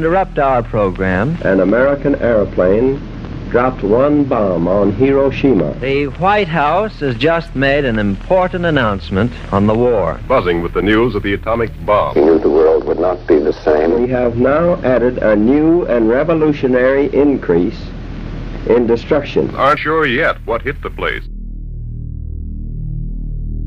Interrupt our program. An American airplane dropped one bomb on Hiroshima. The White House has just made an important announcement on the war. Buzzing with the news of the atomic bomb. He knew the world would not be the same. We have now added a new and revolutionary increase in destruction. Aren't sure yet what hit the place.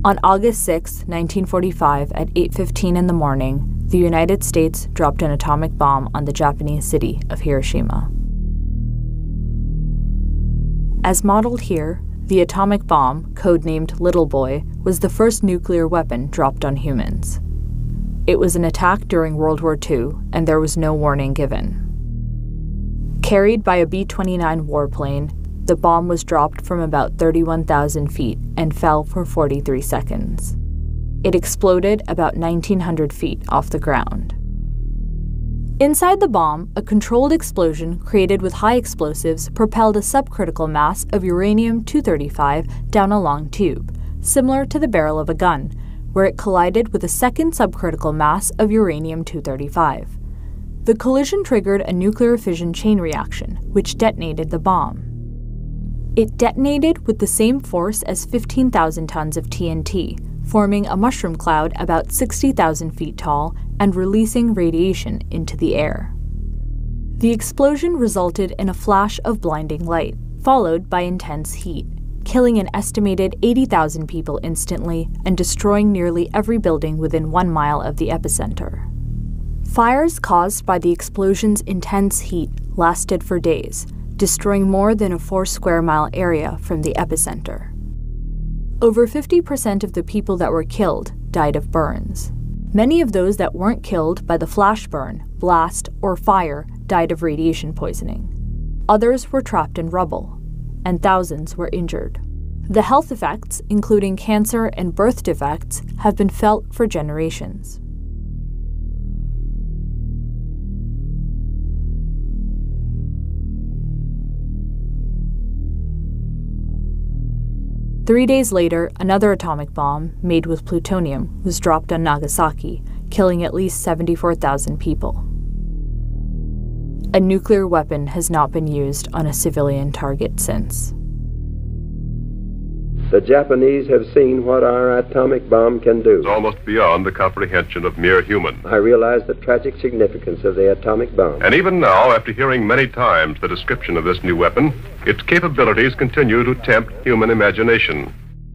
On August 6, 1945, at 8:15 in the morning, the United States dropped an atomic bomb on the Japanese city of Hiroshima. As modeled here, the atomic bomb, codenamed Little Boy, was the first nuclear weapon dropped on humans. It was an attack during World War II, and there was no warning given. Carried by a B 29 warplane, the bomb was dropped from about 31,000 feet and fell for 43 seconds. It exploded about 1,900 feet off the ground. Inside the bomb, a controlled explosion created with high explosives propelled a subcritical mass of uranium 235 down a long tube, similar to the barrel of a gun, where it collided with a second subcritical mass of uranium 235. The collision triggered a nuclear fission chain reaction, which detonated the bomb. It detonated with the same force as 15,000 tons of TNT, forming a mushroom cloud about 60,000 feet tall and releasing radiation into the air. The explosion resulted in a flash of blinding light, followed by intense heat, killing an estimated 80,000 people instantly and destroying nearly every building within one mile of the epicenter. Fires caused by the explosion's intense heat lasted for days, destroying more than a four square mile area from the epicenter. Over 50% of the people that were killed died of burns. Many of those that weren't killed by the flash burn, blast, or fire died of radiation poisoning. Others were trapped in rubble, and thousands were injured. The health effects, including cancer and birth defects, have been felt for generations. Three days later, another atomic bomb, made with plutonium, was dropped on Nagasaki, killing at least 74,000 people. A nuclear weapon has not been used on a civilian target since. The Japanese have seen what our atomic bomb can do. It's almost beyond the comprehension of mere human. I realize the tragic significance of the atomic bomb. And even now, after hearing many times the description of this new weapon, its capabilities continue to tempt human imagination.